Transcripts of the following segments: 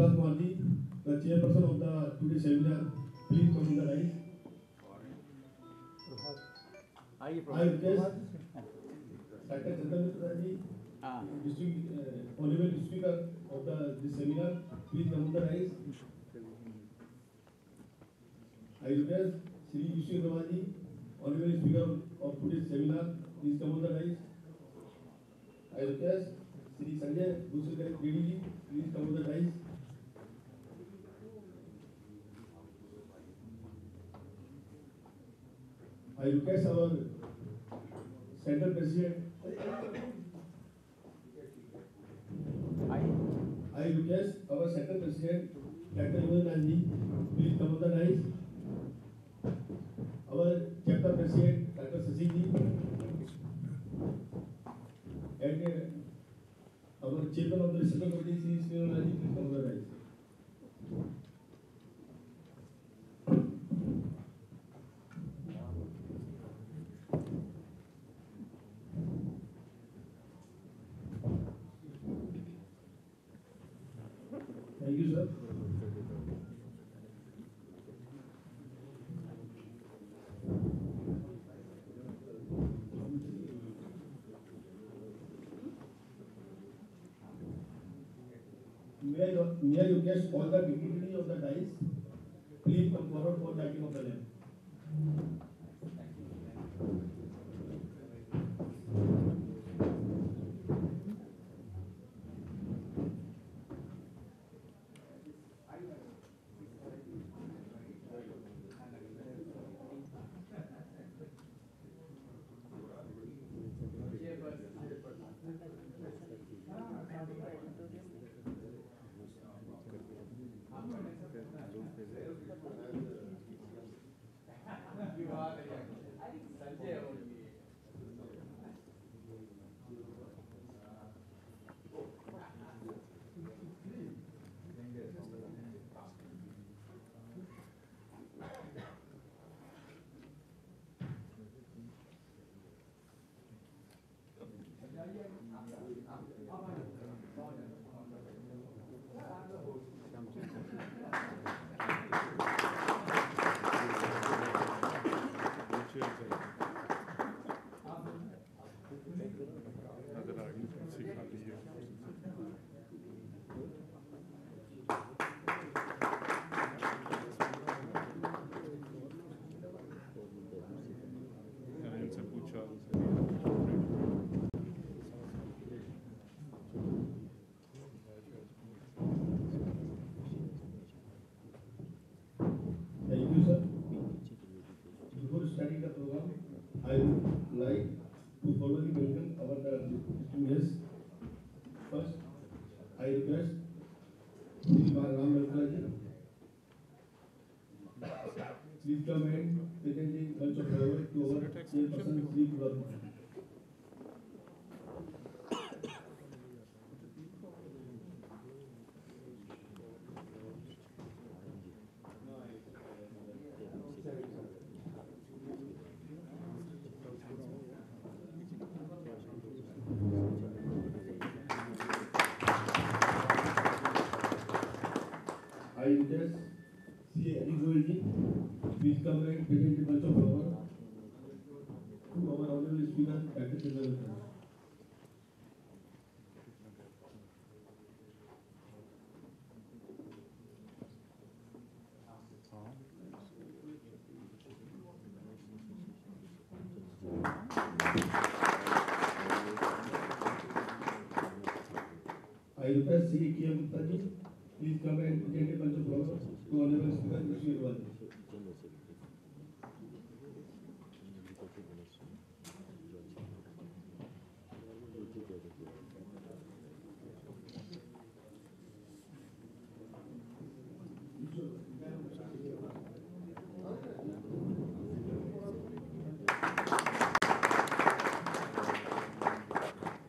Anurag Mali, the chairperson of the today's seminar, please come to the rise. I request Dr. Chandramitra ji, district, uh, honorable speaker of the this seminar, please come to the rise. I request Shri Vishnu Ramaji, honorable speaker of today's seminar, please come on the rise. I request Shri Sanjay Bhushan Reddy ji, please come on the rise. I request our central president. I request our central president, Dr. Ivan Nandi, please come on the rise. Our chapter president, Dr. Sasi ji. And uh, our chairman of the research committee, Sri Srinivas ji, please come on the rise. May I request all the dignitaries of the dice. please come forward for lighting of the lamp. Please come and present the bunch of flowers to our chairperson, Shri Gurab. I request Shri Hari Goyal ji, please come and present the bunch of flowers to our honorable speaker, Dr. Chandan Mitra. I request Shri K. M. Gupta ji, please come and present a bunch of flowers to honorable speaker, Shri Gurab.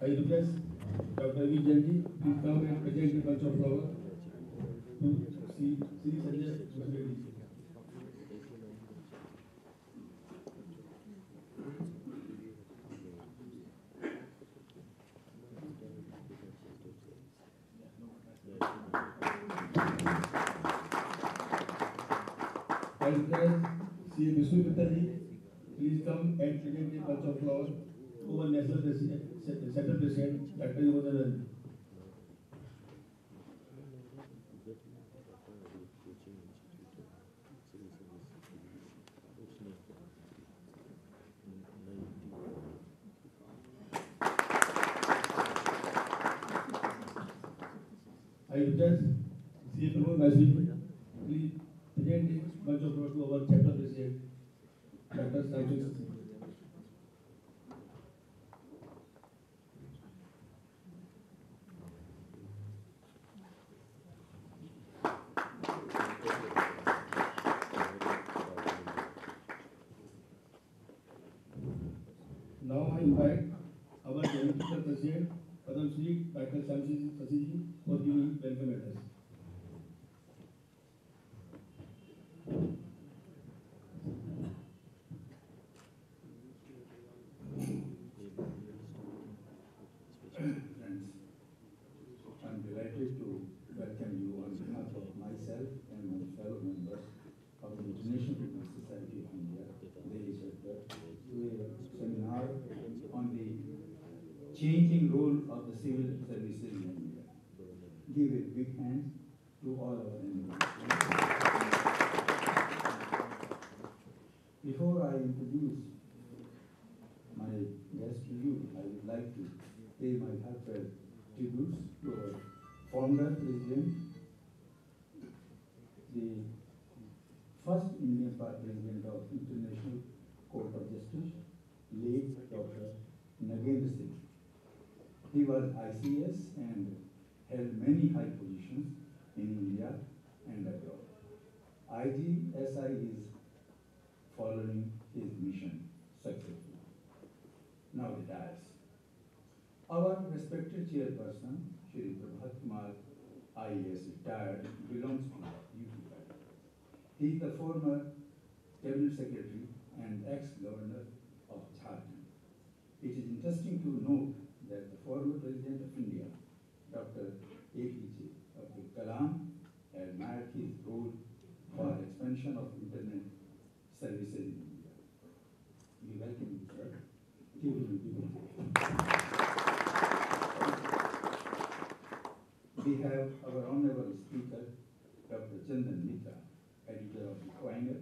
I request Dr. V. Jain please come and present a bunch of flowers to Sri Sri Sanjay Bhoosreddy. I request C. Vishnu Mittaji, please come and present a bunch of flowers over national president, center president, Dr. Yogananand. I request C. Pramod Masri, please present a bunch of flowers to our chapter president, Dr. Sanjay Singh. Now I invite our Joint Teacher President, Padam Shri Dr. Shamsi Sasiji for giving welcome address. Friends, I'm delighted to welcome you on behalf of myself and my fellow members of the International Women's Society of India, Delhi chapter, to a seminar on the changing role of the civil services in India. Give a big hand to all our enemies. Before I introduce my guest to you, I would like to pay my heartfelt tributes to our founder president, the first Indian pa- president of International Court of Justice, late Dr. Nagendra Singh. He was ICS and held many high positions in India and abroad. IGSI is following his mission successfully. Now retires. Our respected chairperson, Shri Prabhat Kumar, IAS belongs to UP. He is the former cabinet secretary and ex-governor of Jharkhand. It is interesting to note that the former president of India, Dr. APJ Abdul Kalam, admired his role for expansion of internet services in India. We welcome you, sir. We have our honorable Dr. Chandan editor of the Pioneer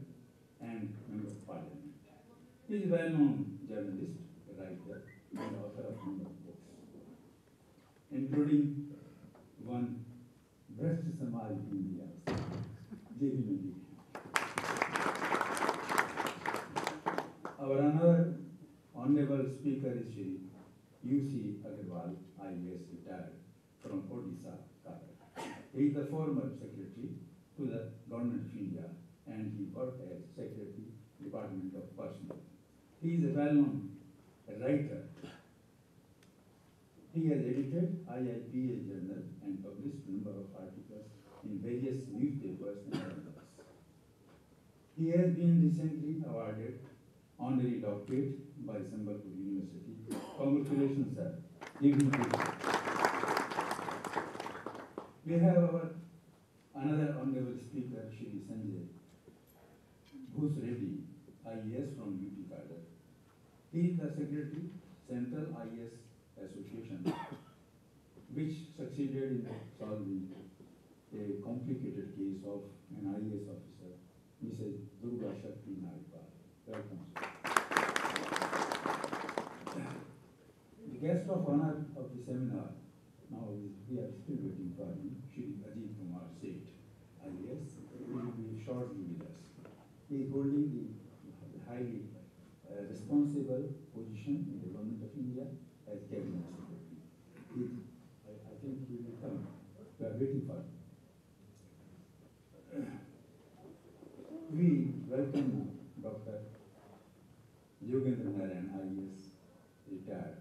and member of parliament. He is a well-known journalist, writer, and author of number of books, including one, Bhrashta Samaj India. Big hand. Our another honorable speaker is Shri U.C. Agarwal, IAS retired from Odisha. He is the former secretary to the government of India and he worked as secretary, Department of Personnel. He is a well-known writer. He has edited IIPA journal and published a number of articles in various newspapers and journals. He has been recently awarded honorary doctorate by Sambalpur University. Congratulations, sir. We have our another honorable speaker, Shri Sanjay Bhoosreddy, IAS from UP cadre. He is the secretary, Central IAS Association, which succeeded in solving a complicated case of an IAS officer, Mrs. Durga Shakti Nagpal. Welcome. The guest of honor of the seminar, now we are still waiting for him, Shri Ajit Kumar Seth, IAS, he will be shortly with us. He is holding the highly uh, responsible in the government of India as cabinet secretary. He, I, I think he will come, we are waiting for him. We welcome Dr. Yogendra Narain, IAS, retired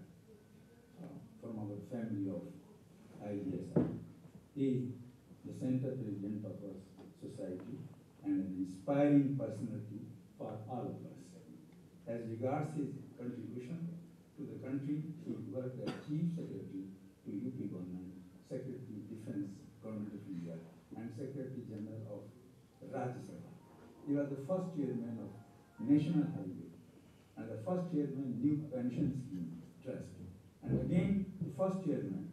uh, from our family of IAS. He the center president of our society and an inspiring personality for all of us. As regards his contribution to the country, he worked as chief secretary to UP government, secretary defense government of India, and secretary general of Rajya Sabha. He was the first chairman of National Highway and the first chairman New Pension Scheme Trust. And again, the first chairman,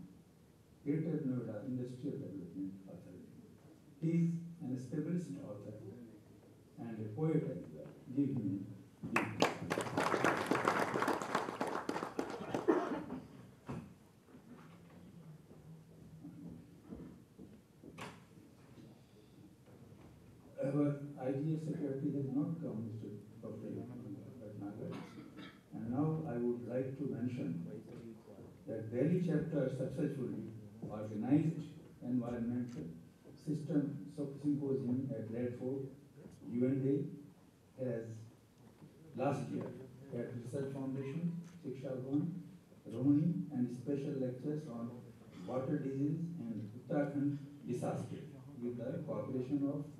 Greater Noida Industrial Development Authority. He is an established author and a poet as well. Give him a big applause. Our IGS secretary has not come, Mr. Bhatnagar. And now I would like to mention that Delhi chapter successfully organized environmental system symposium at Redford, UNDA has last year at Research Foundation, Shiksha Bhavan, Romani, and special lectures on water disease and Uttarakhand disaster with the cooperation of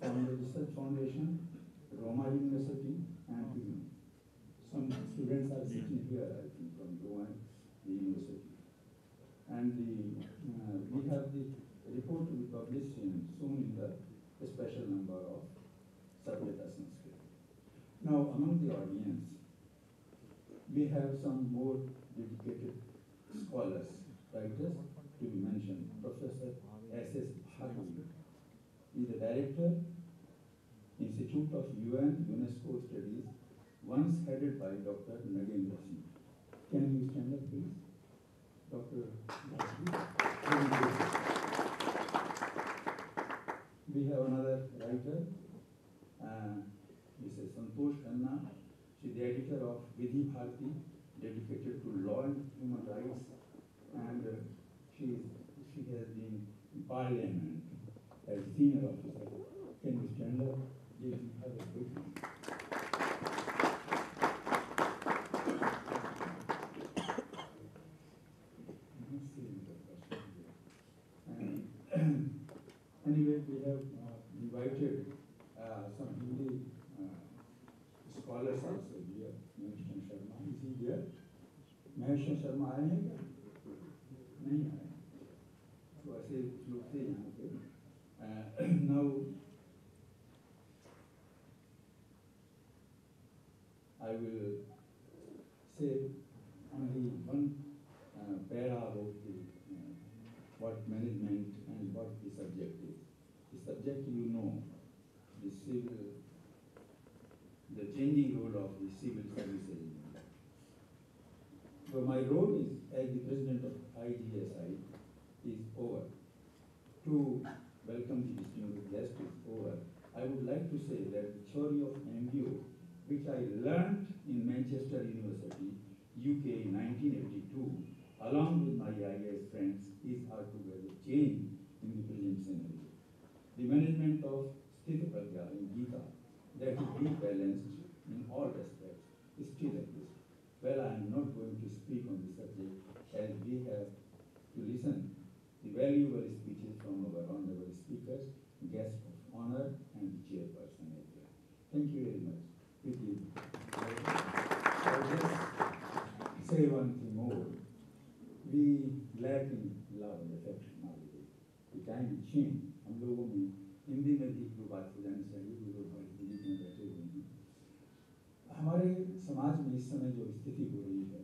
Founder Research Foundation, Roma University, and. Some students are sitting here, I think, from Roma University. And the, uh, we have the report to be published in, soon in the special number of Savyata Sanskrit. Now, among the audience, we have some more dedicated scholars, writers to be mentioned. Professor S.S. Bhargava is the director, Institute of UN UNESCO Studies, once headed by Dr. Nagendra Singh. Can you stand up, please? Dr. We have another writer, uh, Mrs. Santosh Khanna. She's the editor of Vidhi Bharati, dedicated to law and human rights, and uh, she she has been in parliament as senior officer. Can you stand up? Give her a big hand. not seeing the person here. And Anyway, we have uh, invited uh, some Hindi uh, scholars also here. Maheshwar Sharma, is he here? Maheshwar Sharma आए हैं क्या? Now I will say only one uh, para about the, uh, what management and what the subject is. The subject you know, the civil, the changing role of the civil services. So my role is, as the president of IGSI, is over. To welcome the distinguished guest is over. I would like to say that the theory of MBO, which I learned in Manchester University, UK in 1982, along with my IIS friends, is altogether changed in the present scenario. The management of Sthita Pragya in Gita, that is being balanced in all respects, is still exists. Well, I am not going to speak on the subject as we have to listen the valuable Thank you very much. With you. I'll just say one thing more. We lack in love and affection nowadays. The time is changed. हम लोगों में हिंदी में भी दो बात हो जानी चाहिए जो लोग भोजपुरी में बैठे हुए हैं हमारे समाज में इस समय जो स्थिति हो रही है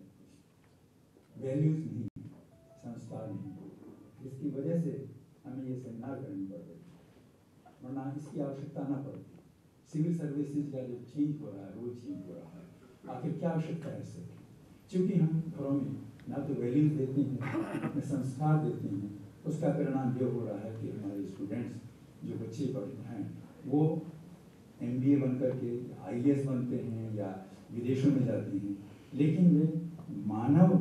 वैल्यूज़ नहीं संस्कार नहीं जिसकी वजह से हमें ये सेमिनार करनी पड़ रही वरना इसकी आवश्यकता ना पड़ती सिविल सर्विसेज़ का जो चेंज हो रहा है रोज चेंज हो रहा है आखिर क्या आवश्यकता है इससे क्योंकि हम घरों में ना तो वैल्यूज़ देते हैं न संस्कार देते हैं उसका परिणाम ये हो रहा है कि हमारे स्टूडेंट्स जो बच्चे पढ़ हैं वो एम बी ए बन करके आई एस बनते हैं या विदेशों में जाते हैं लेकिन वे मानव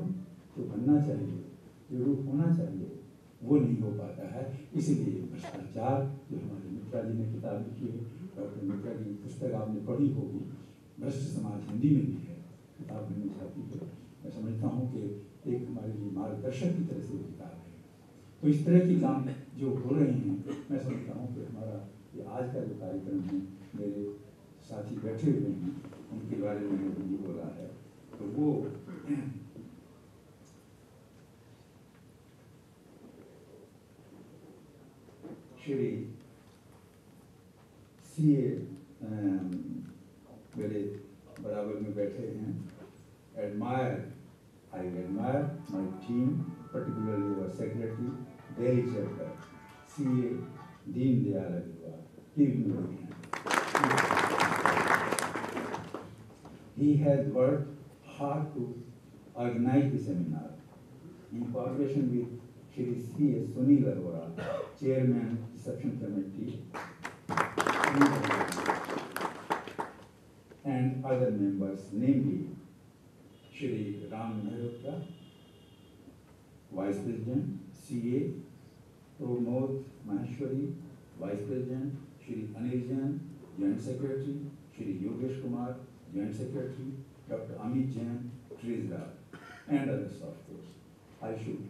जो बनना चाहिए जो रूप होना चाहिए वो नहीं हो पाता है इसीलिए भ्रष्टाचार जो हमारे मित्रा जी ने किताब लिखी है डॉक्टर मित्रा की पुस्तक आपने पढ़ी होगी भ्रष्ट समाज हिंदी में भी है किताब मैंने छापी है मैं समझता हूँ कि एक हमारे लिए मार्गदर्शक की तरह से वो किताब है तो इस तरह के काम जो हो रहे हैं मैं समझता हूँ कि हमारा ये आज का जो कार्यक्रम है मेरे साथी बैठे हुए हैं उनके बारे में ये बोला है तो वो श्री सीए मेरे बराबर में बैठे हैं। Admire I admire my team particularly secretary Delhi chapter C A Deen Dayal Agarwal he. Has work hard to organise the seminar in corporation with Shri C A Sunil Arora chairman reception committee and other members, namely Shri Ram Mehrotra, Vice President, CA, Pramod Maheshwari, Vice President, Shri Anil Jain, Joint Secretary, Shri Yogesh Kumar, Joint Secretary, Dr. Amit Jain, Treasurer, and others, of course. I should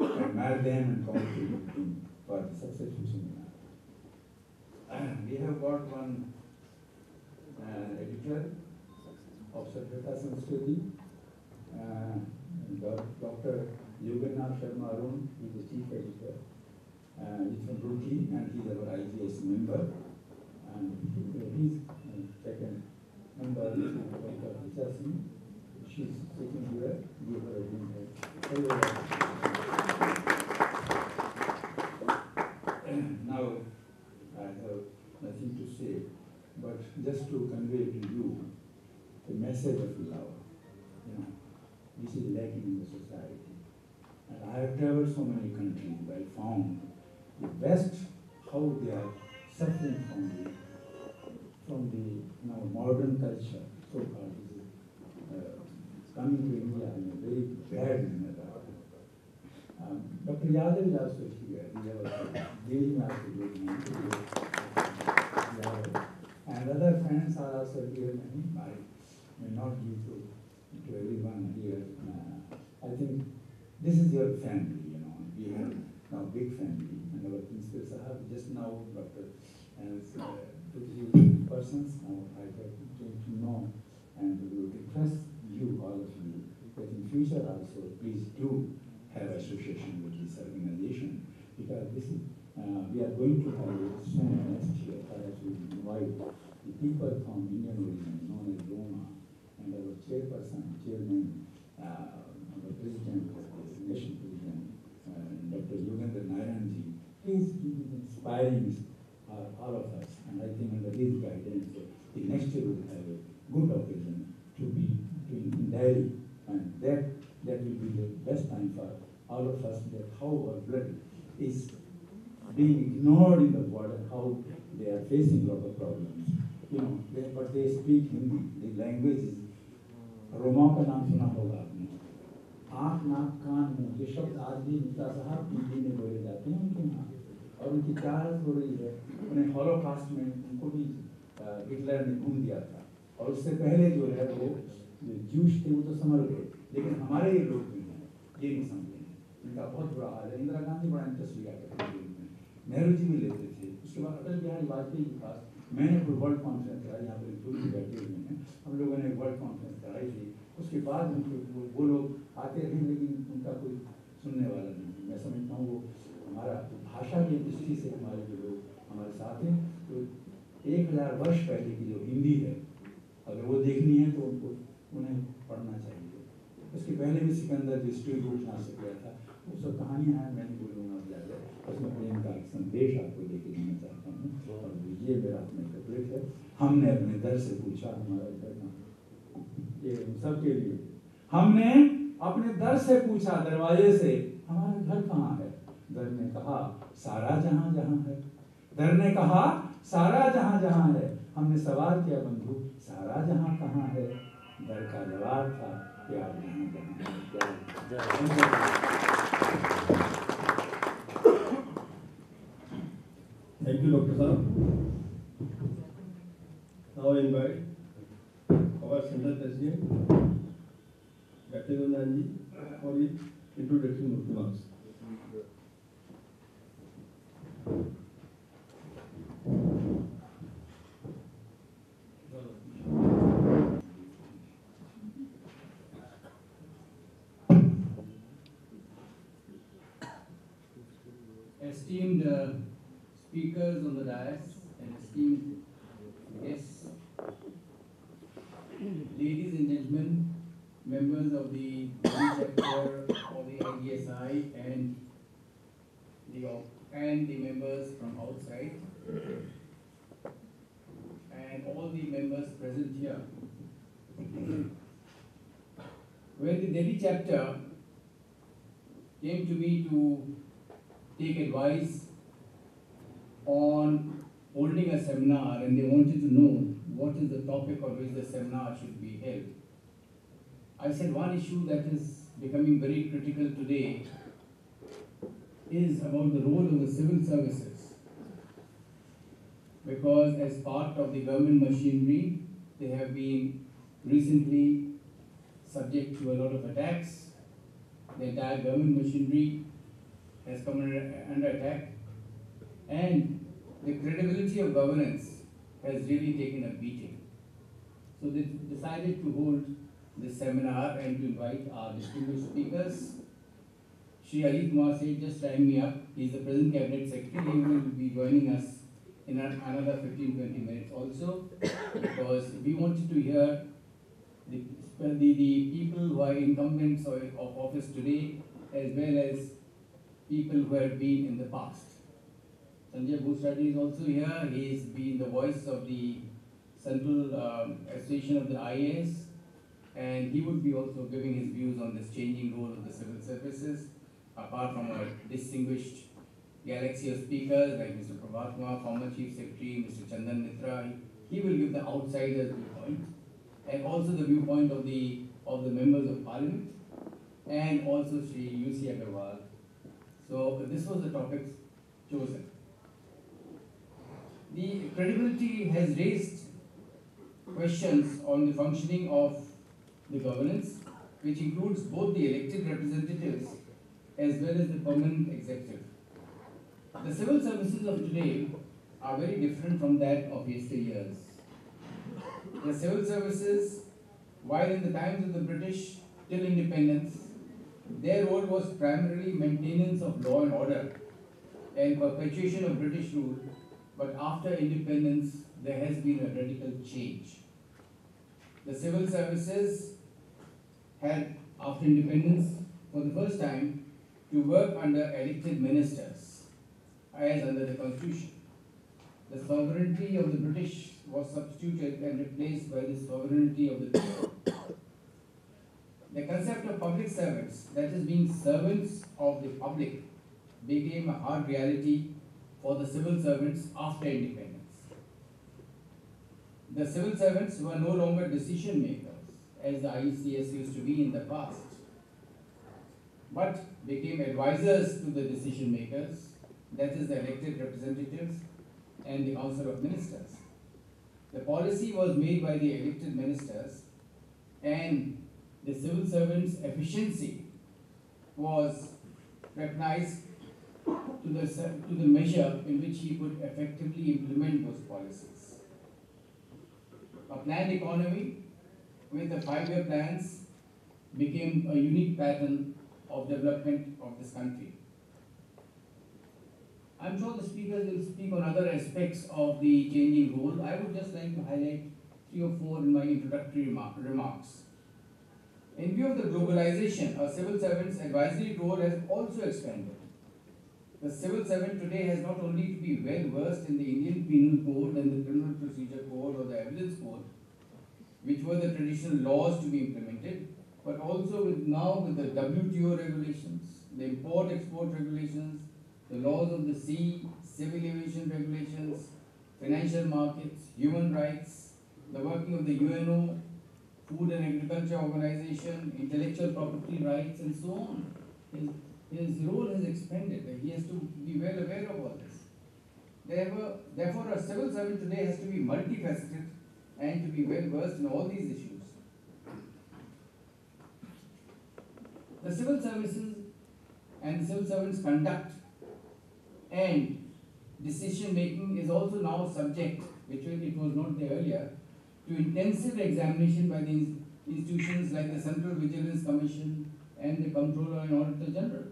admire them and congratulate them for the successful seminar. We have got one uh, editor of Satyata Sanskriti, uh, Dr. Yogannath Sharma Arun, is the chief editor. Uh, he's from Roorkee and he's our IGS member. And he's second member, Dr. Richa Singh. She's sitting here, give her a. Now, have nothing to say, but just to convey to you the message of love. You know, this is lacking in the society. And I have traveled so many countries, I found the best how they are suffering from the from the you know, modern culture, so-called, uh, coming to India in a very bad manner. Dr. Yadav is also here, we have dealing also. And other friends are also here, I may not give to, to everyone here. Uh, I think this is your family, you know, we have now big family, and our principal Sahab, just now, Dr. And uh, two, persons, now I have came to know, and we request you, all of you, that in future also, please do have association with this organization, because this is, uh, we are going to have a soon next year, perhaps we invite the people from Indian origin, known as Roma, and our chairperson, chairman, uh, our president, uh, nation president, uh, Dr. Yogendra Narainji, is inspiring uh, all of us, and I think under his guidance, the next year we'll have a good occasion to be in Delhi, and that that will be the best time for all of us that how our blood is being ignored in the world and how they are facing a lot of problems. You know, they, but they speak Hindi, the language is Roma का नाम सुना होगा आपने आँख नाक कान मुँह ये शब्द आज भी मिता साहब हिंदी में बोले जाते हैं उनके यहाँ और उनकी हालत हो रही है उन्हें हॉलोकास्ट में उनको भी हिटलर ने घूम दिया था और उससे पहले जो है वो जो जूश थे वो तो समझ गए लेकिन हमारे ये लोग भी हैं, ये नहीं समझे। हैं इनका बहुत बुरा हाल है। इंदिरा गांधी बड़ा इंटरेस्ट लिया करते थे नेहरू जी भी लेते थे। उसके बाद अटल बिहारी वाजपेयी के पास मैंने कोई वर्ल्ड कॉन्फ्रेंस कराई यहाँ पर दूर बैठे हुए हैं, हम लोगों ने वर्ल्ड कॉन्फ्रेंस कराई थी। उसके बाद उनको वो लोग आते रहे, लेकिन उनका कोई सुनने वाला नहीं मैं समझता हूँ वो हमारा भाषा की दृष्टि से हमारे जो लोग हमारे साथ हैं तो एक हज़ार वर्ष पहले की जो हिंदी है, अगर वो देखनी है तो उनको उन्हें पढ़ना चाहिए। उसके पहले भी सिकंदर जो स्ट्रीट रूट यहाँ से गया था वो सब कहानियाँ हैं, मैं नहीं बोलूँगा ज़्यादा। उसमें प्रेम का एक संदेश आपको लेके जाना चाहता हूँ, और ये मेरा अपने कपड़े है। हमने अपने दर से पूछा हमारा घर कहाँ ये हम सबके लिए। हमने अपने दर से पूछा दरवाजे से, हमारा घर कहाँ है? दर ने कहा, सारा जहाँ जहाँ है। दर ने कहा, सारा जहाँ जहाँ है। हमने सवाल किया, बंधु, सारा जहाँ कहाँ है? दर का जवाब था Thank you, Dr. Saab. Now I invite our Central President, Dr. Gandhi, for his introduction remarks. esteemed uh, speakers on the dais and esteemed Yes. Ladies and gentlemen, members of the chapter of the IGSI and the, and the members from outside, and all the members present here. When the Delhi chapter came to me to take advice on holding a seminar and they wanted to know what is the topic on which the seminar should be held. I said one issue that is becoming very critical today is about the role of the civil services. Because as part of the government machinery, they have been recently subject to a lot of attacks. The entire government machinery has come under, under attack. And the credibility of governance has really taken a beating. So they decided to hold this seminar and to invite our distinguished speakers. Shri Ajit Kumar just rang me up. He is the present cabinet secretary. He will be joining us in another 15-20 minutes also because we wanted to hear the, the, the people who are incumbents of office today as well as people who have been in the past. Sanjay Bhoosreddy is also here. He has been the voice of the Central um, Association of the IAS, and he would be also giving his views on this changing role of the civil services, apart from our distinguished galaxy of speakers like Mr. Prabhat Kumar, former Chief Secretary, Mr. Chandan Mitra. He will give the outsider's viewpoint, and also the viewpoint of the of the members of parliament, and also Sri U.C. Agarwal. So this was the topics chosen. The credibility has raised questions on the functioning of the governance, which includes both the elected representatives as well as the permanent executive. The civil services of today are very different from that of yesteryears. The civil services, while in the times of the British till independence, their role was primarily maintenance of law and order and perpetuation of British rule, but after independence, there has been a radical change. The civil services had, after independence, for the first time, to work under elected ministers, as under the constitution. The sovereignty of the British was substituted and replaced by the sovereignty of the people. The concept of public servants, that is being servants of the public, became a hard reality for the civil servants after independence. The civil servants were no longer decision makers, as the ICS used to be in the past, but became advisors to the decision makers, that is the elected representatives and the council of ministers. The policy was made by the elected ministers and the civil servant's efficiency was recognized to the, to the measure in which he could effectively implement those policies. A planned economy with the five-year plans became a unique pattern of development of this country. I'm sure the speakers will speak on other aspects of the changing role. I would just like to highlight three or four in my introductory remar- remarks. In view of the globalization, our civil servant's advisory role has also expanded. The civil servant today has not only to be well versed in the Indian Penal Code and the Criminal Procedure Code or the Evidence Code, which were the traditional laws to be implemented, but also with now with the WTO regulations, the import-export regulations, the laws of the sea, civil aviation regulations, financial markets, human rights, the working of the UNO, Food and Agriculture Organization, intellectual property rights, and so on. His, role has expanded. He has to be well aware of all this. Therefore, therefore, a civil servant today has to be multifaceted and to be well versed in all these issues. The civil services and the civil servants' conduct and decision making is also now subject, which it was not there earlier, to intensive examination by the institutions like the Central Vigilance Commission and the Comptroller and Auditor General.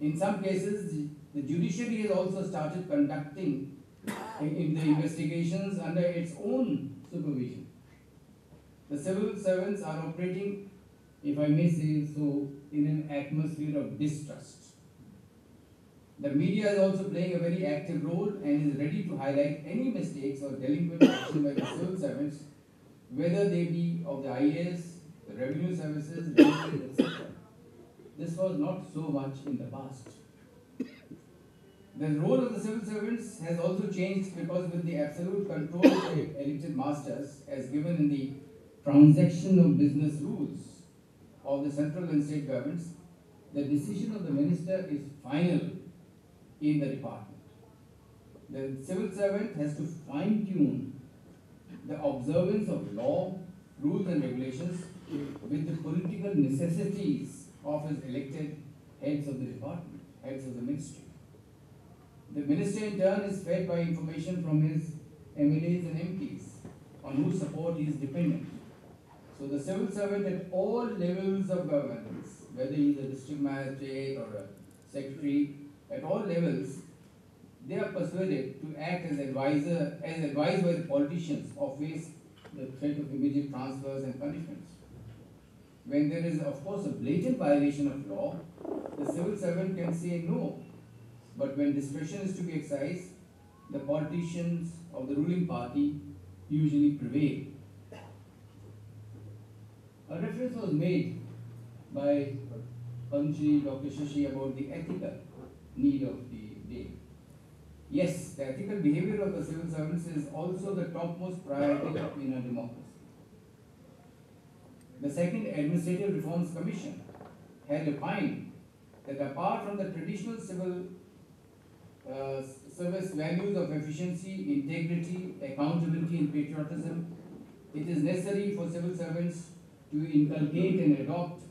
In some cases, the- judiciary has also started conducting in, in the investigations under its own supervision. The civil servants are operating, if I may say so, in an atmosphere of distrust. The media is also playing a very active role and is ready to highlight any mistakes or delinquent action by the civil servants, whether they be of the IAS, the revenue services, etc. This was not so much in the past. The role of the civil servants has also changed because with the absolute control of the elected masters as given in the transaction of business rules of the central and state governments, the decision of the minister is final in the department. The civil servant has to fine tune the observance of law, rules and regulations with the political necessities of his elected heads of the department, heads of the ministry. The minister in turn is fed by information from his MLAs and MPs on whose support he is dependent. So the civil servant at all levels of governance, whether he is a district magistrate or a secretary, at all levels, they are persuaded to act as advisor, as advised by the politicians or face the threat of immediate transfers and punishments. When there is, of course, a blatant violation of law, the civil servant can say no. But when discretion is to be exercised, the politicians of the ruling party usually prevail. A reference was made by Padmashri Dr. Shashi about the ethical need of the day. Yes, the ethical behavior of the civil servants is also the topmost priority in a democracy. The second Administrative Reforms Commission had opined that apart from the traditional civil uh, service values of efficiency, integrity, accountability, and patriotism, it is necessary for civil servants to inculcate and adopt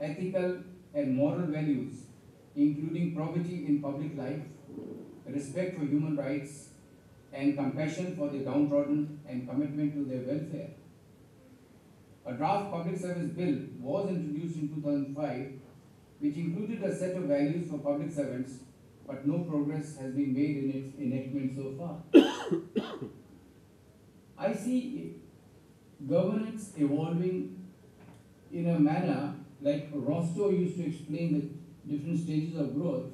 ethical and moral values, including probity in public life, respect for human rights, and compassion for the downtrodden and commitment to their welfare. A draft public service bill was introduced in 2005, which included a set of values for public servants, but no progress has been made in its enactment so far. I see governance evolving in a manner like Rostow used to explain the different stages of growth.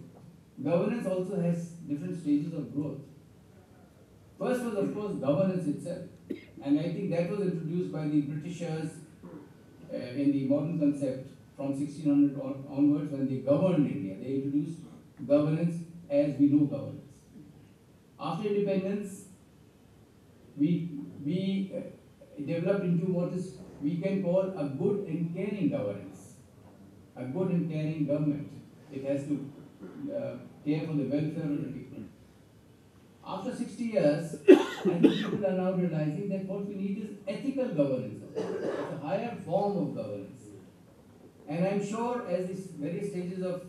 Governance also has different stages of growth. First was, of course, governance itself. And I think that was introduced by the Britishers uh, in the modern concept from 1600 on, onwards when they governed India. They introduced governance as we know governance. After independence, we, we uh, developed into what is we can call a good and caring governance, a good and caring government. It has to uh, care for the welfare of the people. After 60 years, I think people are now realizing that what we need is ethical governance, higher form of governance. And I'm sure as these various stages of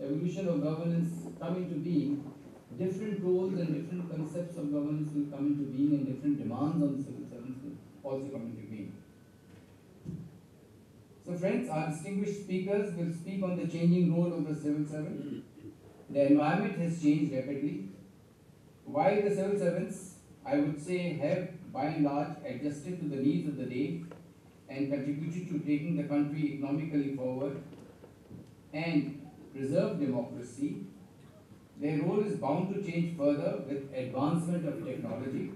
evolution of governance come into being, different roles and different concepts of governance will come into being and different demands on the civil servants will also come into being. So friends, our distinguished speakers will speak on the changing role of the civil servant. The environment has changed rapidly. While the civil servants, I would say, have by and large adjusted to the needs of the day and contributed to taking the country economically forward and preserve democracy, their role is bound to change further with advancement of technology,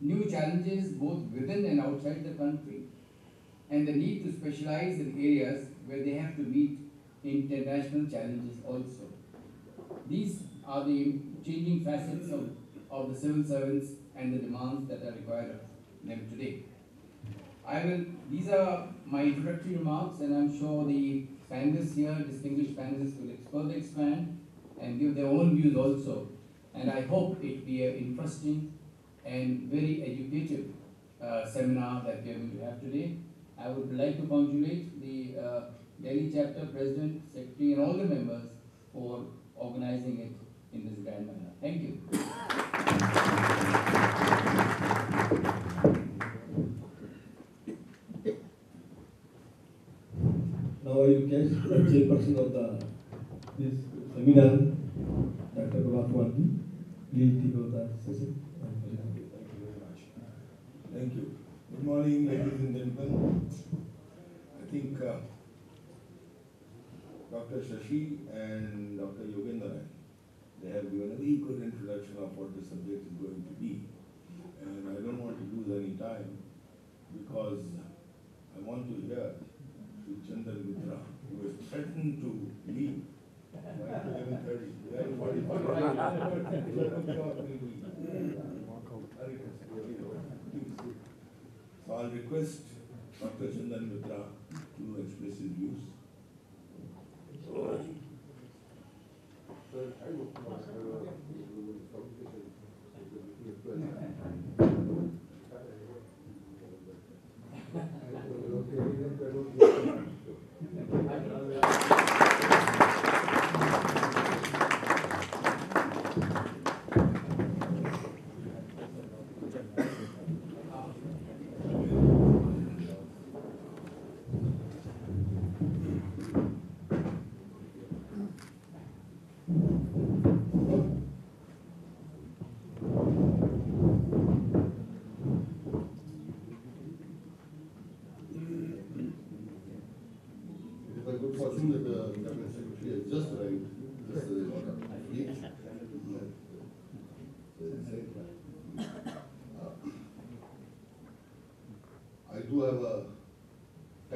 new challenges both within and outside the country, and the need to specialize in areas where they have to meet international challenges also. These are the changing facets of, of the civil servants and the demands that are required of them today. I will, these are my introductory remarks and I'm sure the panelists here, distinguished panelists will further expand and give their own views also. And I hope it be an interesting and very educative uh, seminar that we are going to have today. I would like to congratulate the uh, Delhi chapter president, secretary, and all the members for organizing it in this grand manner. Thank you. Now I request the chairperson of the this seminar, Dr. Prabhat Wardi, lead the Gota session. Thank you very much. Thank you. Good morning, ladies and gentlemen. I think uh, Dr. Shashi and Dr. Yogendran, they have given a very good introduction of what the subject is going to be. And I don't want to lose any time because I want to hear Sri Chandan Mitra, who has threatened to leave by eleven thirty. So I'll request Dr. Chandan Mitra to express his views. Ja, ich muss mal.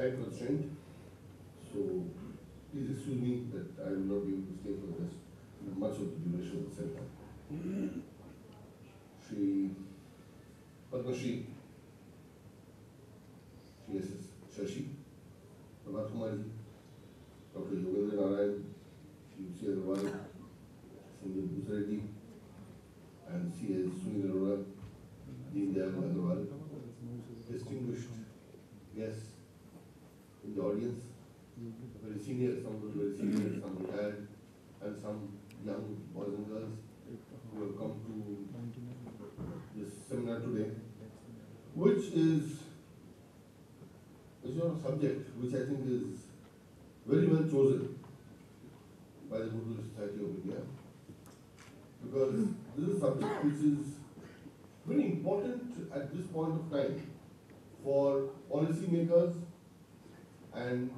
Time constraint, so please excuse me that I will not be able to stay for the rest, much of the duration of the seminar. Shri Padma Shri, Shri S. Shashi, Prabhat Kumar ji, Dr. Yogendra Narain, Shri C. Agarwal, Sanjay Bhoosreddy, and C. S. Sunil Arora, Deen Dayal Agrawal, distinguished guests in the audience, very senior, some were very senior, some retired, and some young boys and girls who have come to this seminar today, which is is on a subject which I think is very well chosen by the Goodwill Society of India. Because this is a subject which is very important at this point of time for policymakers and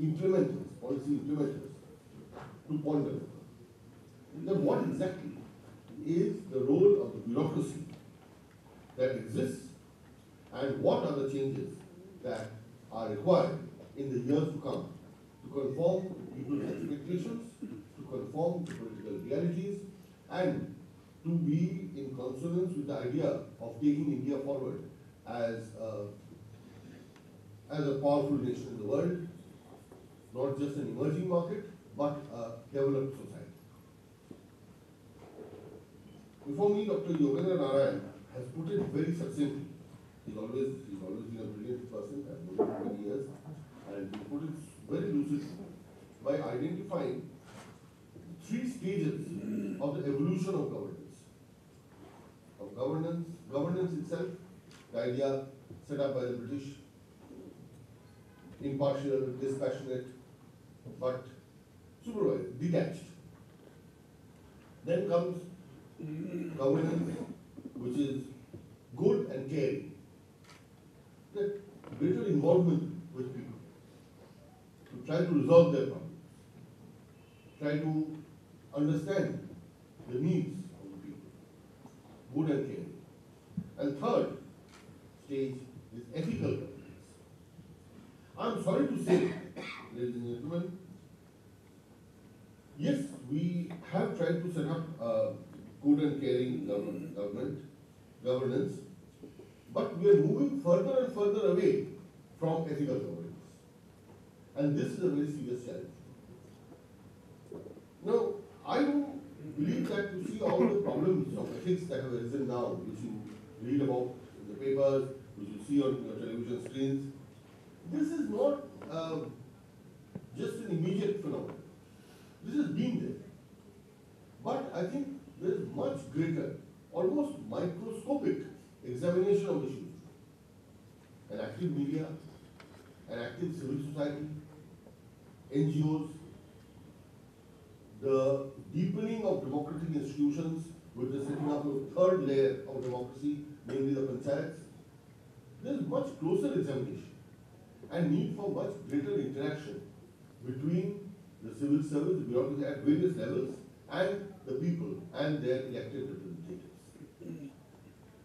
implementers, policy implementers to ponder. Then what exactly is the role of the bureaucracy that exists and what are the changes that are required in the years to come to conform to people's expectations, to conform to political realities, and to be in consonance with the idea of taking India forward as a, as a powerful nation in the world, not just an emerging market, but a developed society. Before me, Dr. Yogendra Narain has put it very succinctly. He's always, he's always been a brilliant person, for many years, and he put it very lucidly by identifying three stages of the evolution of governance. Of governance, governance itself, the idea set up by the British, impartial, dispassionate, but supervised, detached. Then comes governance, which is good and caring. The greater involvement with people, to try to resolve their problems, try to understand the needs of the people, good and caring. And third stage is ethical governance. I'm sorry to say, ladies and gentlemen, yes, we have tried to set up a good and caring government, government, governance, but we are moving further and further away from ethical governance. And this is a very serious challenge. Now, I do believe that you see all the problems of ethics that have arisen now, which you read about in the papers, which you see on your television screens. This is not um, just an immediate phenomenon. This has been there. But I think there is much greater, almost microscopic issues. An active media, an active civil society, NGOs, the deepening of democratic institutions with the setting up of third layer of democracy, namely the panchayats. There is much closer examination and need for much greater interaction between the civil service, bureaucracy at various levels, and the people and their elected representatives.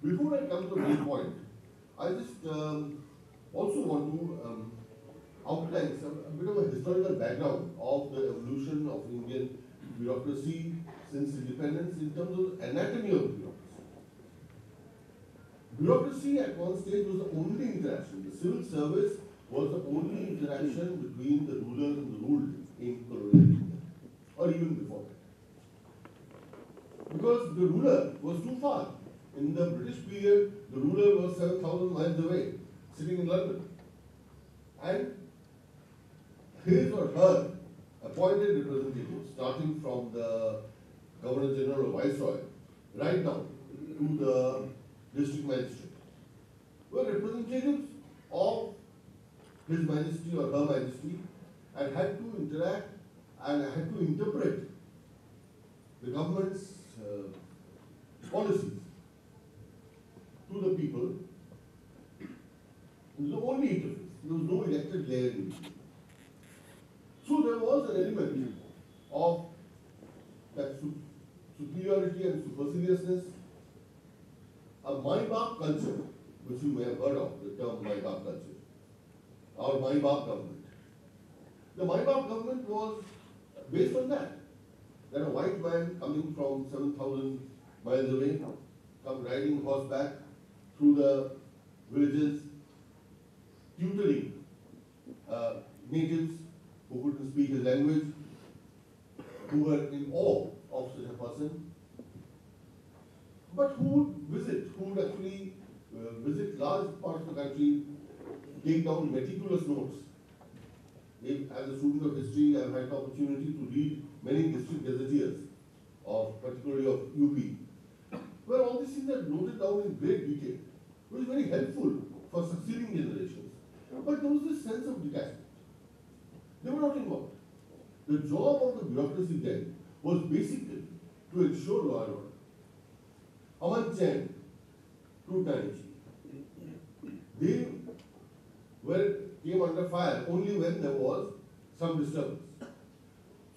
Before I come to the main point, I just um, also want to um, outline some, a bit of a historical background of the evolution of Indian bureaucracy since independence in terms of anatomy of bureaucracy. Bureaucracy at one stage was the only interaction. The civil service was the only interaction between the ruler and the ruled in colonial India, or even before that. Because the ruler was too far. In the British period, the ruler was 7,000 miles away, sitting in London. And his or her appointed representatives, starting from the Governor General or Viceroy, right down to the district magistrate, were representatives of His Majesty or Her Majesty and had to interact and had to interpret the government's uh, policies to the people. It was the only interface. There was no elected layer in. So there was an element of that superiority and superciliousness, a baap culture, which you may have heard of, the term baap culture, or baap government. The baap government was based on that. That a white man coming from 7,000 miles away, come riding horseback through the villages, tutoring uh, natives who couldn't speak his language, who were in awe of such a person, but who would visit, who would actually uh, visit large parts of the country, take down meticulous notes. If, as a student of history, I've had the opportunity to read many district gazetteers of, particularly of UP, where all these things are noted down in great detail, which is very helpful for succeeding generations. But there was this sense of detachment. They were not involved. The job of the bureaucracy then was basically to ensure law and order. Aman Chen, two times, they were came under fire only when there was some disturbance.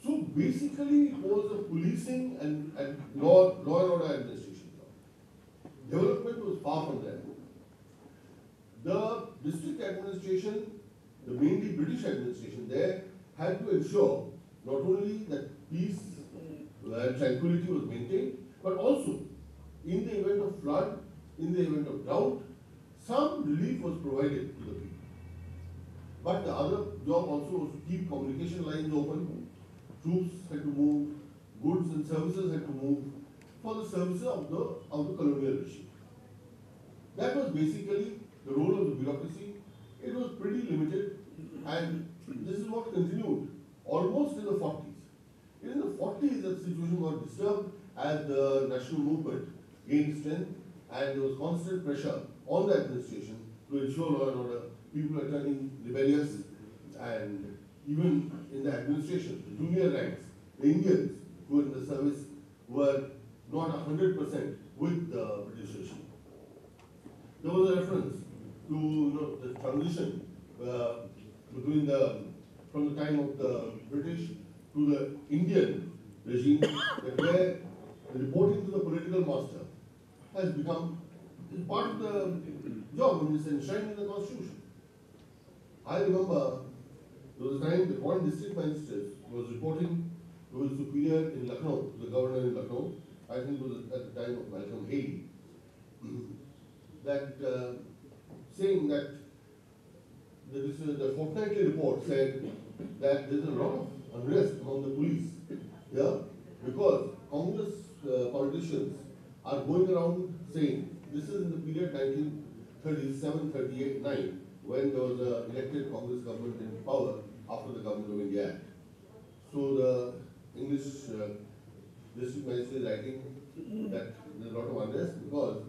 So basically, it was a policing and, and law, law and order administration. Development was far from that. The district administration, the mainly British administration there, had to ensure not only that peace uh, and tranquility was maintained, but also in the event of flood, in the event of drought, some relief was provided to the people. But the other job also was to keep communication lines open, troops had to move, goods and services had to move for the services of the, of the colonial regime. That was basically the role of the bureaucracy. It was pretty limited and this is what continued almost in the 40s. In the 40s, the situation got disturbed as the national movement gained strength and there was constant pressure on the administration to ensure law and order. People are turning rebellious and even in the administration, the junior ranks, the Indians who were in the service were not 100% with the British regime. There was a reference to you know, the transition uh, between the, from the time of the British to the Indian regime, that where reporting to the political master has become part of the job and is enshrined in the constitution. I remember there was a time the one district magistrate was reporting to his superior in Lucknow, to the governor in Lucknow, I think it was at the time of Malcolm Hailey, that uh, saying that the, this is the fortnightly report said that there's a lot of unrest among the police here because Congress uh, politicians are going around saying this is in the period 1937, 38, 9 when there was a elected Congress government in power after the Government of India Act. So the English uh, district magistrate is writing that there's a lot of unrest because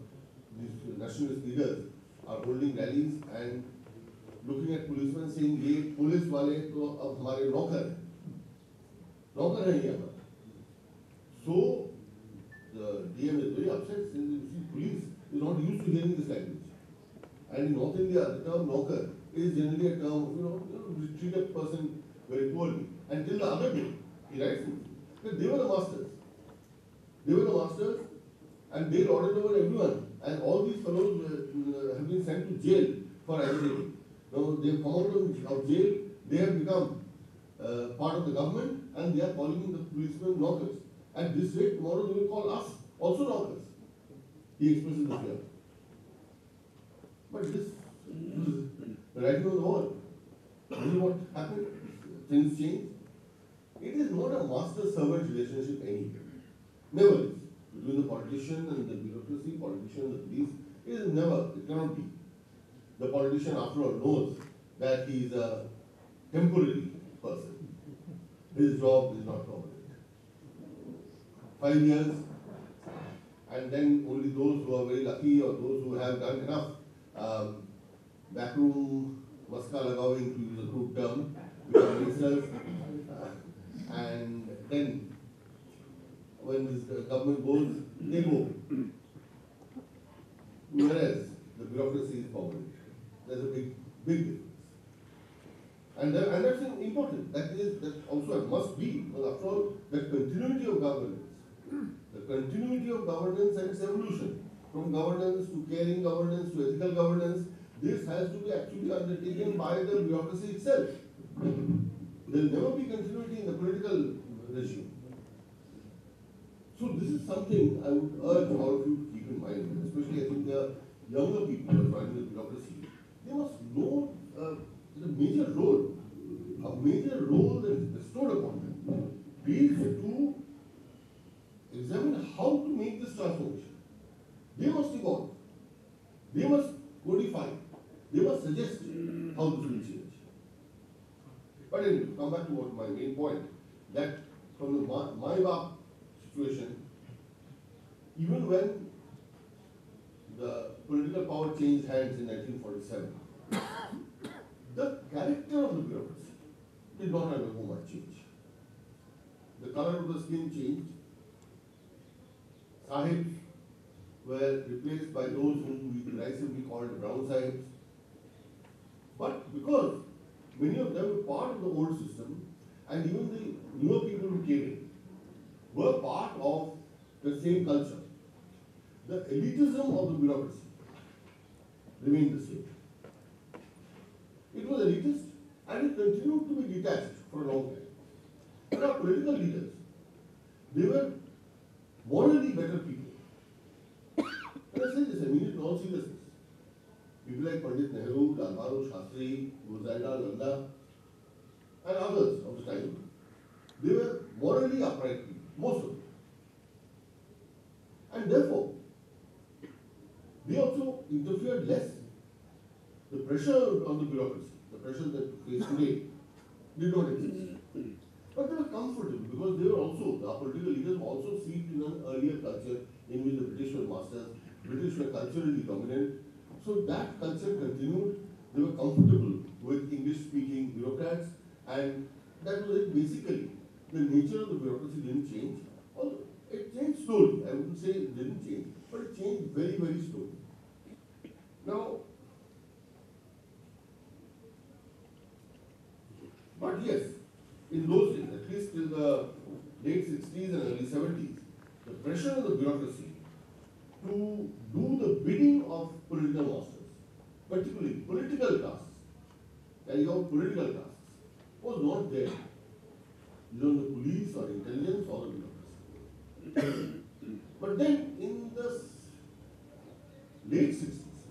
these nationalist leaders are holding rallies and looking at policemen saying ये police वाले तो अब हमारे नौकर हैं नौकर हैं ये हमारे So, the DM is very upset since you see police is not used to hearing this language. And in North India, the term knocker is generally a term, you know, you know, we treat a person very poorly. Until the other day, he writes, that they were the masters. They were the masters and they lorded over everyone. And all these fellows uh, have been sent to jail for agitating. Now they have come out of- jail, they have become uh, part of the government and they are calling the policemen knockers. At this rate, tomorrow they will call us also knockers. He expresses the fear. But this, this is on the. This is what happened. Things change. It is not a master-servant relationship anywhere. Never is. Between the politician and the bureaucracy, politician and the police, is never, it cannot be. The politician after all knows that he is a temporary person. His job is not permanent. Five years, and then only those who are very lucky or those who have done enough um, backroom maska lagawing to use a group term, become ministers, uh, and then when this government goes, they go. Whereas the bureaucracy is permanent. There's a big, big difference. And, that, and that's important. That is, that also must be, because after all, the continuity of governance, the continuity of governance and its evolution, from governance to caring governance to ethical governance, this has to be actually undertaken by the bureaucracy itself. There will never be continuity in the political regime. So this is something I would urge all of you to keep in mind, especially I think the younger people who are joining the bureaucracy. They must know uh, major role, a major role that is bestowed upon them, is to examine how to make this transformation. They must evolve. They must codify. They must suggest how this will change. But anyway, come back to what my main point, that from the Ma- Maibab situation, even when the political power changed hands in 1947, the character of the bureaucracy did not undergo much change. The color of the skin changed. Sahibs were replaced by those whom we derisively called brown sahibs. But because many of them were part of the old system, and even the newer people who came in were part of the same culture, the elitism of the bureaucracy remained the same. It was elitist and it continued to be detached for a long time. But our political leaders, they were morally better people. And I say this, I mean it in all seriousness. People like Pandit Nehru, Lal Bahadur Shastri, Gulzarilal Nanda, and others of the time, they were morally upright people, them. And therefore, they also interfered less. The pressure on the bureaucracy, the pressure that we today, did not exist. But they were comfortable because they were also, the political leaders also steeped in an earlier culture in which the British were masters, British were culturally dominant. So that culture continued. They were comfortable with English-speaking bureaucrats, and that was it. Basically, the nature of the bureaucracy didn't change. Although it changed slowly. I wouldn't say it didn't change, but it changed very, very slowly. Now, but yes, in those days, at least in the late sixties and early seventies, the pressure on the bureaucracy to do the bidding of political masters, particularly political tasks, carry out political tasks, was not there. On the police or intelligence or the bureaucracy. but then in the late sixties,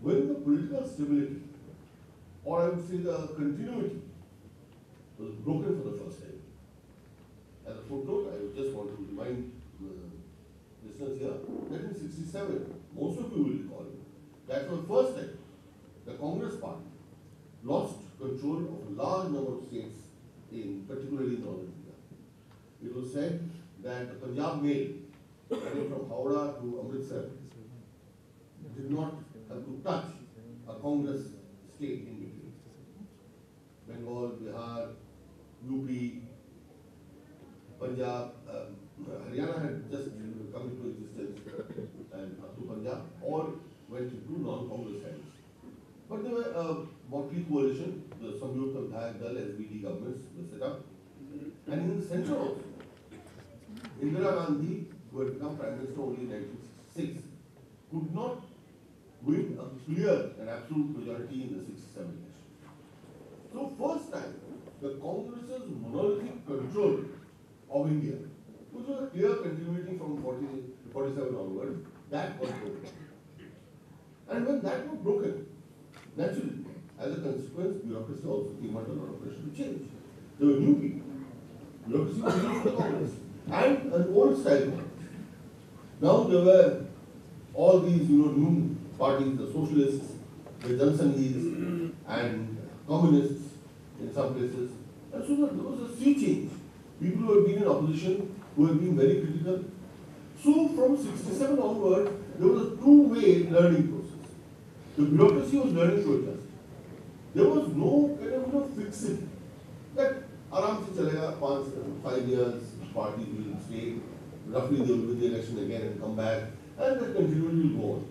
when the political stability, or I would say the continuity, was broken for the first time. As a footnote, I just want to remind uh, listeners here that in sixty-seven, most of you will recall, that for the first time, the Congress party lost control of a large number of states in particularly northern India. It was said that the Punjab mail running from Howrah to Amritsar did not have to touch a Congress state in between. Bengal, Bihar, UP, Punjab, um, Haryana had just come into existence and up to Punjab, all went to non-Congress hands. But there were a motley coalition, the Samyukta Vidhayak Dal, SVD governments were set up. And in the center also, Indira Gandhi, who had become Prime Minister only in 1966, could not win a clear and absolute majority in the 67 election. So first time, the Congress's monolithic control of India, which was a clear continuity from 40, 47 onward, that was broken. And when that was broken, naturally, as a consequence, bureaucracy also came under a lot of pressure to change. There were new people. Bureaucracy was new the Congress. And an old style Congress. Now there were all these, you know, new parties, the socialists, the Jansanghis, and communists in some places. And so there was a sea change. People who had been in opposition, who had been very critical. So from 67 onward, there was a two-way learning process. The bureaucracy was learning to adjust. There was no kind of, know, fixing. That aram se chalega, five, years, party will stay, roughly they will win the election again and come back, and that continuity will go on.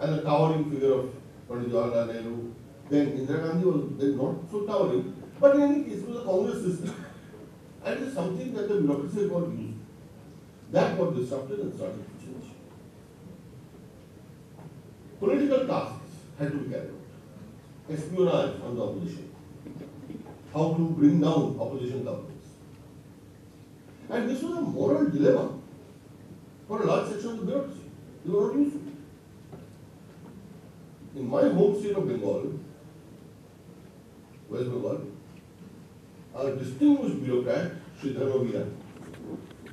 And the towering figure of Pandit Jawaharlal Nehru, then Indira Gandhi was then not so towering, but in any case, it was a Congress system. And it is something that the bureaucracy got used. That got disrupted and started to change. Political tasks had to be carried out. Espionage on the opposition. How to bring down opposition governments. And this was a moral dilemma for a large section of the bureaucracy. They were not used to it. In my home state of Bengal, West Bengal, a distinguished bureaucrat, Sri Dharma Vira,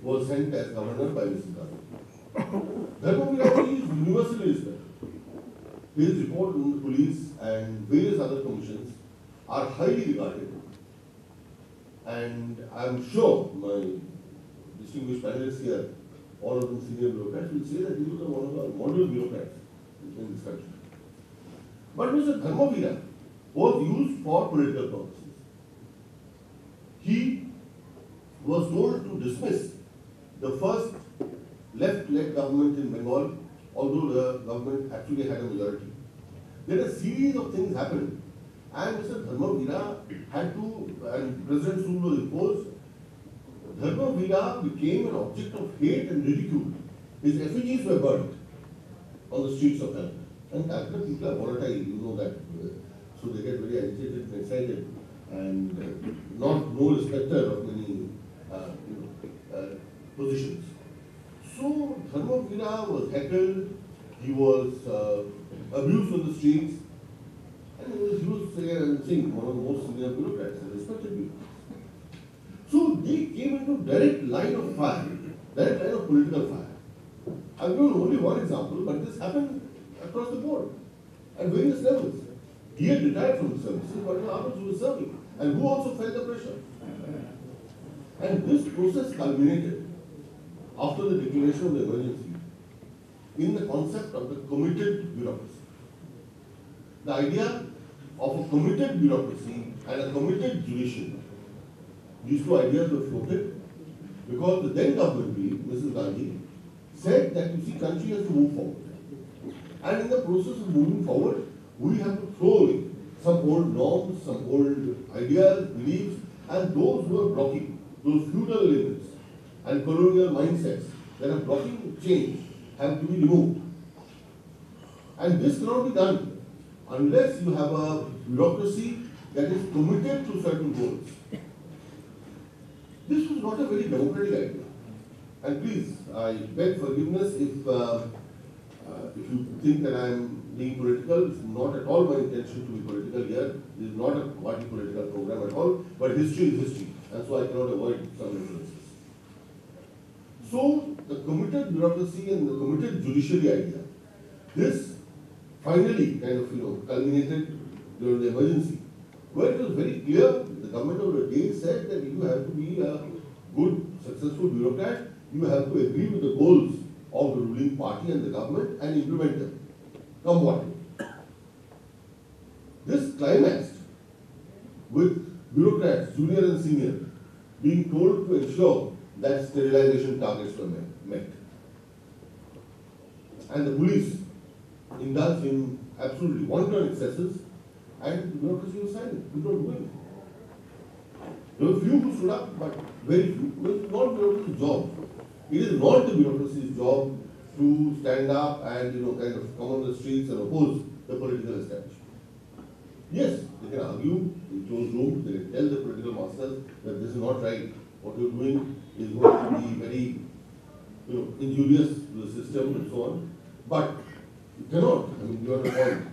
was sent as governor by Mrs. Gandhi. Dharma Vira is universally respected. His report on the police and various other commissions are highly regarded. And I'm sure my distinguished panelists here, all of them senior bureaucrats, will say that he was one of the model bureaucrats in this country. But Mr. Dharma Vira was used for political purposes. He was told to dismiss the first left-led government in Bengal, although the government actually had a majority. Then a series of things happened, and Mr. Dharma Vira had to, and President Soon was imposed. Dharma Vira became an object of hate and ridicule. His effigies were burnt on the streets of Calcutta. And Calcutta people are volatile, you know that. uh, So they get very agitated and excited, and uh, not no respecter of many, uh, you know, uh, positions. So Dharma Vira was heckled, he was uh, abused on the streets, and he was, was uh, saying, one of the most senior bureaucrats and respected bureaucrats. So they came into direct line of fire, direct line of political fire. I've given only one example, but this happened across the board at various levels. He had retired from the services, but others who were serving, and who also felt the pressure. And this process culminated after the declaration of the emergency in the concept of the committed bureaucracy. The idea of a committed bureaucracy and a committed judiciary. These two ideas were floated because the then government, Mrs. Gandhi, said that you see, country has to move forward. And in the process of moving forward, we have to throw away some old norms, some old ideas, beliefs, and those who are blocking, those feudal elements and colonial mindsets that are blocking change have to be removed. And this cannot be done unless you have a bureaucracy that is committed to certain goals. This was not a very democratic idea. And please, I beg forgiveness if, uh, uh, if you think that I am being political. It's not at all my intention to be political here. This is not a party political program at all. But history is history, and so I cannot avoid some influences. So the committed bureaucracy and the committed judiciary idea, this finally kind of you know culminated during the emergency, where it was very clear the government of the day said that you have to be a good, successful bureaucrat, you have to agree with the goals of the ruling party and the government and implement them. Come what may. This climaxed with bureaucrats, junior and senior, being told to ensure that sterilization targets were met. And the police indulged in absolutely wanton excesses and bureaucracy was silent, without doing it. There were few who stood up, but very few. It was not bureaucracy's job. It is not the bureaucracy's job to stand up and, you know, kind of come on the streets and oppose the political establishment. Yes, they can argue in closed rooms, they can tell the political masters that this is not right. What you're doing is going to be very, you know, injurious to the system and so on. But you cannot, I mean, you are the point.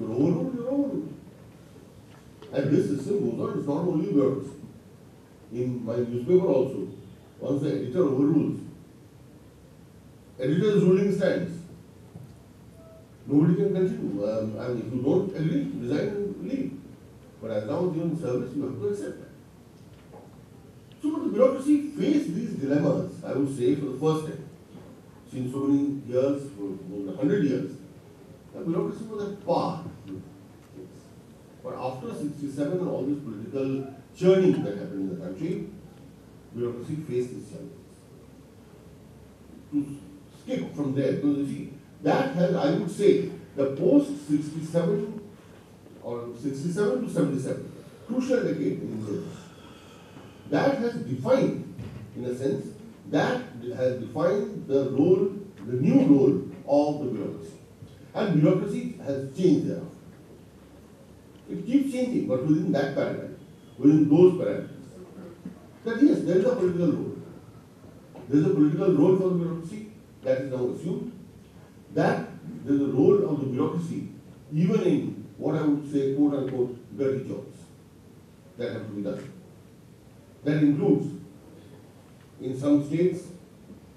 You're overruled, you're overruled. And this system goes on, it's not only words. In my newspaper also, once the editor overrules, editor's ruling stands. Nobody can continue. Um, and if you don't agree, resign and leave. But as long as you're in service, you have to accept. So the bureaucracy faced these dilemmas, I would say, for the first time. Since so many years, for more than 100 years, the bureaucracy was at par. But after 67 and all this political churning that happened in the country, bureaucracy faced these challenges. To skip from there, because you see, that has, I would say, the post 67 or 67 to 77, crucial decade in India. That has defined, in a sense, that has defined the role, the new role of the bureaucracy. And bureaucracy has changed thereafter. It keeps changing, but within that paradigm, within those parameters. That yes, there is a political role. There is a political role for the bureaucracy that is now assumed. That there is a role of the bureaucracy even in what I would say quote unquote dirty jobs that have to be done. That includes in some states,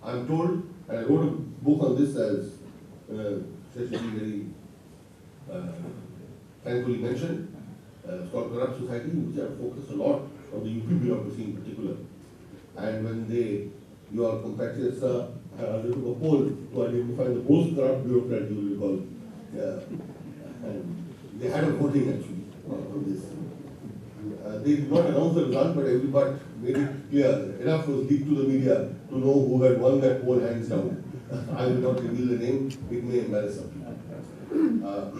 I'm told, and I wrote a book on this as uh, very uh, thankfully mentioned, uh, called Corrupt Society, which I focused a lot on the UP bureaucracy in particular. And when they, your compatriots, uh, uh, they took a poll to identify the most corrupt bureaucrat you will recall. Yeah. And they had a voting actually uh, on this. Uh, they did not announce the result, but everybody made it clear. Enough was leaked to the media to know who had won that poll hands down. I will not reveal the name, it may embarrass some people. Uh,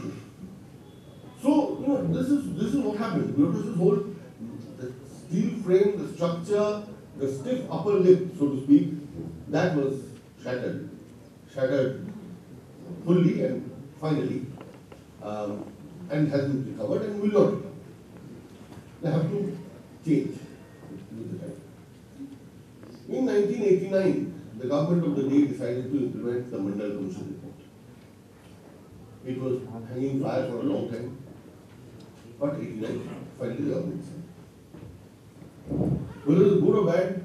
so, you know, this is this is what happened. Bureaucracy's whole the steel frame, the structure, the stiff upper lip, so to speak, that was shattered. Shattered fully and finally. Um, and hasn't recovered and will not recover. They have to change. In 1989, the government of the day decided to implement the Mandal Commission report. It was hanging fire for a long time, but 89, finally the government said. Whether it's good or bad,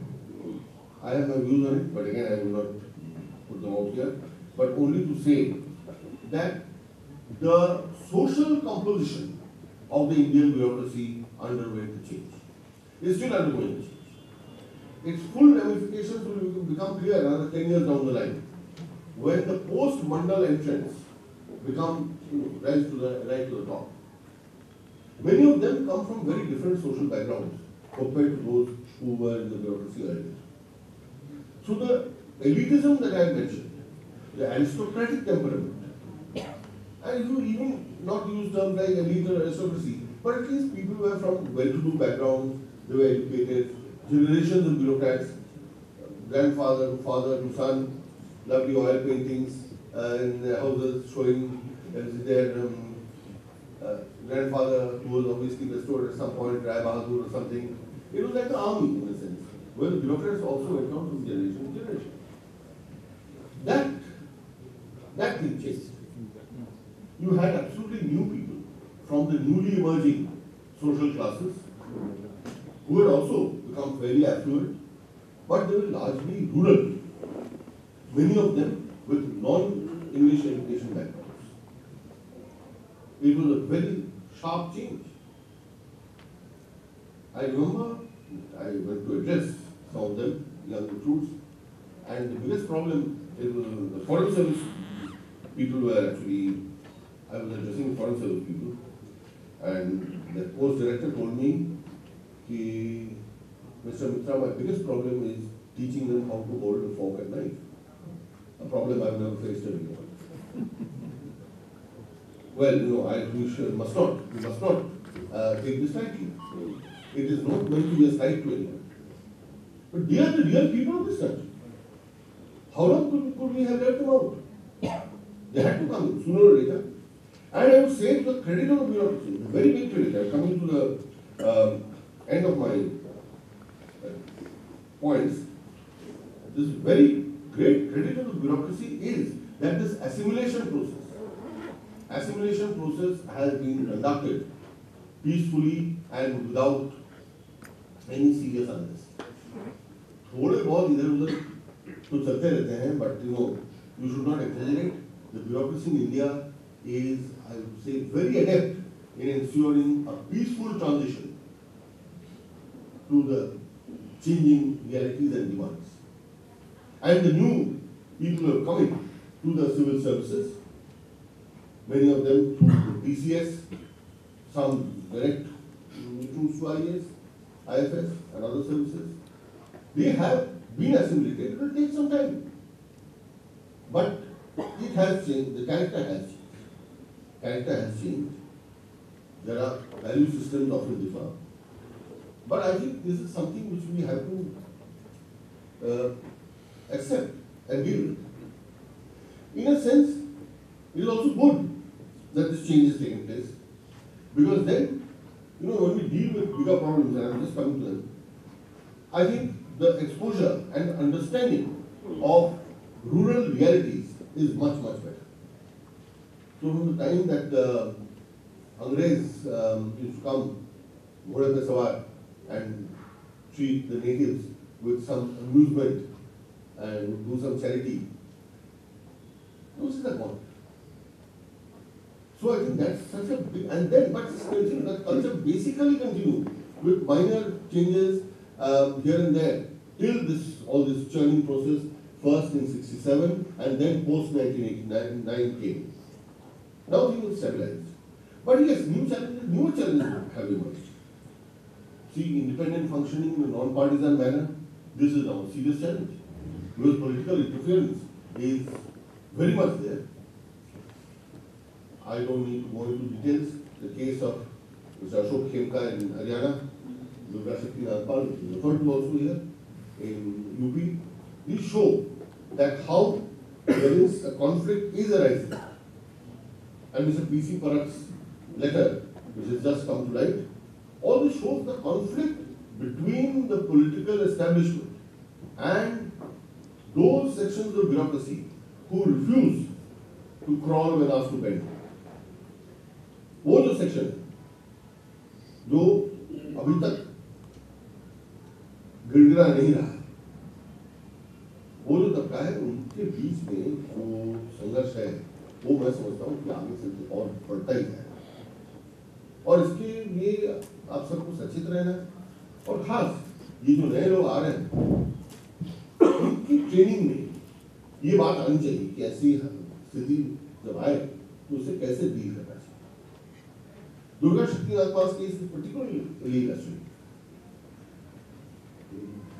I have my views on it, but again, I will not put them out here, but only to say that the social composition of the Indian bureaucracy underwent a change. It's still undergoing a change. Its full ramifications will become clear another 10 years down the line. When the post-Mandal entrants become, you know, rise to the, rise to the top. Many of them come from very different social backgrounds compared to those who were in the bureaucracy earlier. So the elitism that I mentioned, the aristocratic temperament, and you even not use terms like elite or aristocracy, but at least people were from well-to-do backgrounds, they were educated, generations of bureaucrats, grandfather to father to son, lovely oil paintings uh, in their houses showing uh, their um, uh, grandfather who was obviously restored at some point, Rai Bahadur or something. It was like an army in a sense, the bureaucrats also went on from generation to generation. That, that thing changed you had absolutely new people from the newly emerging social classes who had also become fairly affluent, but they were largely rural. Many of them with non-English education backgrounds. It was a very sharp change. I remember I went to address some of them, young recruits, and the biggest problem is the foreign service people were actually I was addressing foreign service people, and the post director told me, Mr. Mitra, my biggest problem is teaching them how to hold a fork and knife. A problem I've never faced anymore. Well, you know, I, we should, must not, we must not uh, take this lightly. It is not meant to be a slight to anyone. But they are the real people of this country. How long could, could we have left them out? They had to come sooner or later. And I would say to the credit of the bureaucracy, the very big credit, I'm coming to the um, end of my uh, points. This very great credit of the bureaucracy is that this assimilation process, assimilation process has been conducted peacefully and without any serious unrest. थोड़े बहुत इधर उधर तो चलते रहते हैं but you know you should not exaggerate. The bureaucracy in India is, I would say, very adept in ensuring a peaceful transition to the changing realities and demands. And the new people are coming to the civil services, many of them through the DCS, some direct through IAS, IFS and other services, they have been assimilated. It will take some time. But it has changed, the character has changed. Character has changed. There are value systems often differ. But I think this is something which we have to uh, accept and deal with. In a sense, it is also good that this change is taking place. Because then, you know, when we deal with bigger problems, and I'm just coming to them, I think the exposure and understanding of rural realities is much, much better. So from the time that the Angrez um, used to come, sawar, and treat the natives with some amusement and do some charity, those are gone. So I think that's such a big, and then, but it's continued, that culture basically continued with minor changes um, here and there till this, all this churning process, first in 67 and then post 1989 came. Now he things stabilized. But yes, new challenges, newer challenges have emerged. See, independent functioning in a non-partisan manner, this is now a serious challenge. Because political interference is very much there. I don't need to go into details. The case of Mr. Ashok Khemka in Haryana, Durga Shakti Nagpal, which is referred to also here, in UP, these show that how there is a conflict is arising. And Mr. P.C. Parak's letter, which has just come to light, all this shows the conflict between the political establishment and those sections of bureaucracy who refuse to crawl when asked to bend. वो जो section है जो अभी तक गिड़गिड़ा नहीं रहा वो जो तबका है उनके बीच में जो संघर्ष है वो मैं समझता हूँ कि आगे से और बढ़ता ही है। और इसके लिए आप सबको सचेत रहना और खास ये जो नए लोग आ रहे हैं, उनकी ट्रेनिंग में ये बात आनी चाहिए कि ऐसी स्थिति जब आए तो उसे कैसे डील करना चाहिए। दुर्गा शक्ति आसपास case particularly illustrative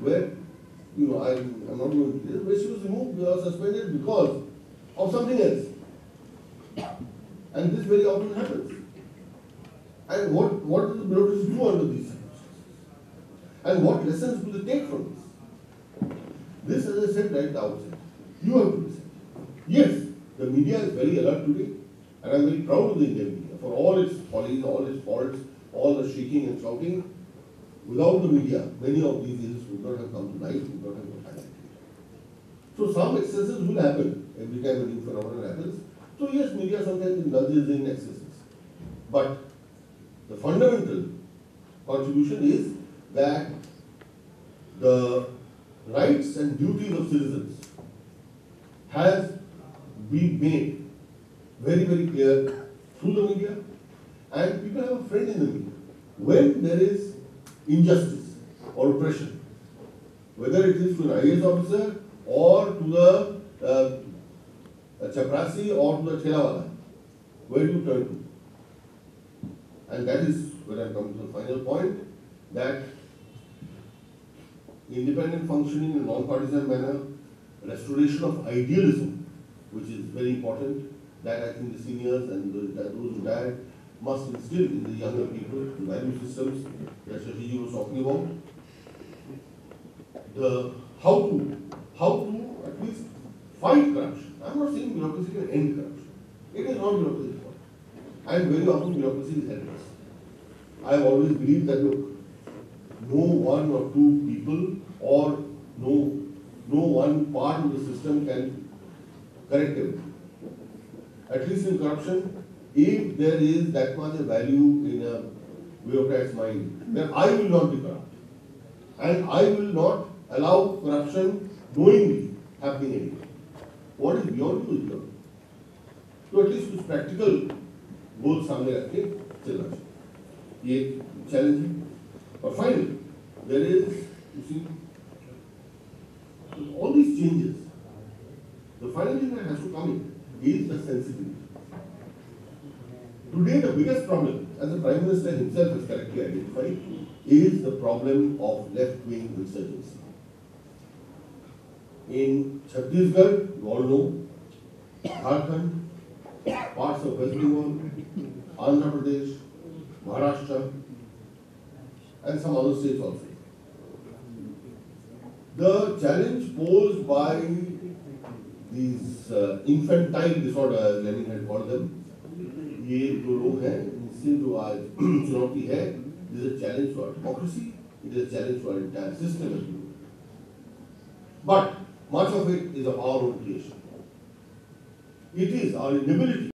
where, you know, I I'm not going to, where she was removed or suspended because of something else. And this very often happens. And what, what does the bureaucracy do under these circumstances? And what lessons do they take from this? This, as I said right at the outset, you have to listen. Yes, the media is very alert today, and I'm very proud of the Indian media for all its follies, all its faults, all the shrieking and shouting. Without the media, many of these issues would not have come to light, would not have been highlighted. So some excesses will happen every time a new phenomenon happens. So yes, media sometimes indulges in excesses. But the fundamental contribution is that the rights and duties of citizens has been made very, very clear through the media and people have a friend in the media. When there is injustice or oppression, whether it is to an IAS officer or to the uh, chaprasi or to the thelawala, where do you turn to? And that is where I come to the final point that independent functioning in a non-partisan manner, restoration of idealism, which is very important, that I think the seniors and the- that those who died must instill in the younger people, the value systems that Shashi was talking about. The, how to, how to at least fight corruption. I'm not saying bureaucracy can end corruption. It is not bureaucracy's fault. And very often bureaucracy is helpless. I have always believed that look, no one or two people or no, no one part of the system can correct everything. At least in corruption, if there is that much value in a bureaucrat's mind, then I will not be corrupt. And I will not allow corruption knowingly happening anywhere What is beyond you is beyond. तो at least कुछ practical गोल सामने रख के चलना चाहिए ये challenge है और finally there is you see all these changes the final thing that has to come in is the sensibility today the biggest problem as the prime minister himself has correctly identified is the problem of left wing insurgency In chhattisgarh you all know jharkhand parts of West Bengal, Andhra Pradesh, Maharashtra, and some other states also. The challenge posed by these uh, infantile disorder, as Lenin had called them, ये जो लोग हैं इनसे जो आज चुनौती है a challenge to our democracy, it is a challenge to our entire system. as. But much of it is of our own creation. It is our inability